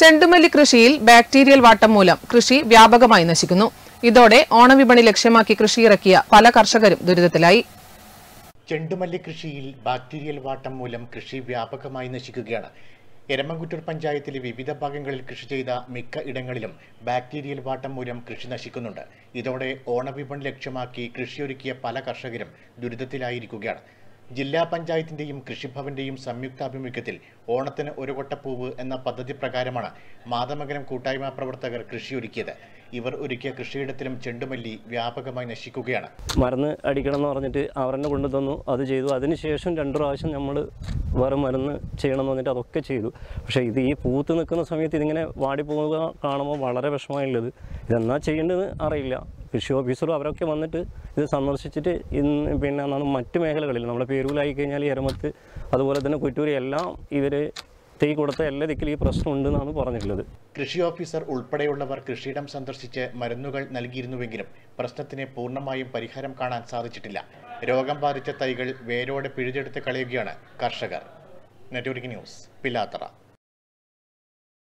ചെണ്ടുമല്ലി കൃഷിയിൽ ബാക്ടീരിയൽ വാട്ടം മൂലം കൃഷി വ്യാപകമായി നശിക്കുന്നു. ഇതോടെ ഓണവിപണി ലക്ഷ്യമാക്കി കൃഷിയിറക്കിയ പല കർഷകരും ദുരിതത്തിലായി. ചെണ്ടുമല്ലി കൃഷിയിൽ ബാക്ടീരിയൽ വാട്ടം മൂലം കൃഷി വ്യാപകമായി നശിക്കുകയാണ്. എരമംകുറ്റൂർ പഞ്ചായത്തിലെ വിവിധ ഭാഗങ്ങളിൽ കൃഷി ചെയ്ത മിക്ക ഇടങ്ങളിലും ബാക്ടീരിയൽ വാട്ടം മൂലം കൃഷി നശിക്കുന്നുണ്ട്. ഇതോടെ ഓണവിപണി ലക്ഷ്യമാക്കി കൃഷിയൊരുക്കിയ പല കർഷകരും ദുരിതത്തിലായിരിക്കുകയാണ്. ജില്ലാ പഞ്ചായത്തിന്റെയും കൃഷിഭവന്റെയും സംയുക്താഭിമുഖ്യത്തിൽ ഓണത്തിന് ഒരു കൊട്ടപ്പൂവ് എന്ന പദ്ധതി പ്രകാരമാണ് മാതമംഗലം കൂട്ടായ്മ പ്രവർത്തകർ കൃഷിയൊരുക്കിയത്. ഇവർ ഒരുക്കിയ കൃഷിയിടത്തിലും ചെണ്ടുമല്ലി വ്യാപകമായി നശിക്കുകയാണ്. മരുന്ന് അടിക്കണം എന്ന് പറഞ്ഞിട്ട് അവരെന്നെ കൊണ്ടുതന്നു കൊണ്ടു തന്നു. അത് ചെയ്തു. അതിനുശേഷം രണ്ടു പ്രാവശ്യം നമ്മൾ വേറെ മരുന്ന് ചെയ്യണം എന്ന് പറഞ്ഞിട്ട് അതൊക്കെ ചെയ്തു. പക്ഷേ ഇത് ഈ പൂത്ത് നിൽക്കുന്ന സമയത്ത് ഇതിങ്ങനെ വാടിപ്പോകുക കാണുമ്പോൾ വളരെ വിഷമമായുള്ളത്. ഇതെന്നാ ചെയ്യേണ്ടതെന്ന് അറിയില്ല. കൃഷി ഓഫീസറും അവരൊക്കെ വന്നിട്ട് ഇത് സന്ദർശിച്ചിട്ട് ഇന്ന് പിന്നെ മറ്റ് മേഖലകളിൽ നമ്മുടെ പേരൂലായി കഴിഞ്ഞാൽ എരമത്ത് അതുപോലെ തന്നെ കുറ്റൂരി എല്ലാം ഇവർ തീ കൊടുത്ത എല്ലാ ദിക്കിലും ഈ പ്രശ്നം ഉണ്ടെന്നാണ് പറഞ്ഞിട്ടുള്ളത്. കൃഷി ഓഫീസർ ഉൾപ്പെടെയുള്ളവർ കൃഷിയിടം സന്ദർശിച്ച് മരുന്നുകൾ നൽകിയിരുന്നുവെങ്കിലും പ്രശ്നത്തിന് പൂർണമായും പരിഹാരം കാണാൻ സാധിച്ചിട്ടില്ല. രോഗം ബാധിച്ച തൈകൾ വേരോടെ പിഴുതെടുത്ത് കളയുകയാണ് കർഷകർ. Network news Pilathara.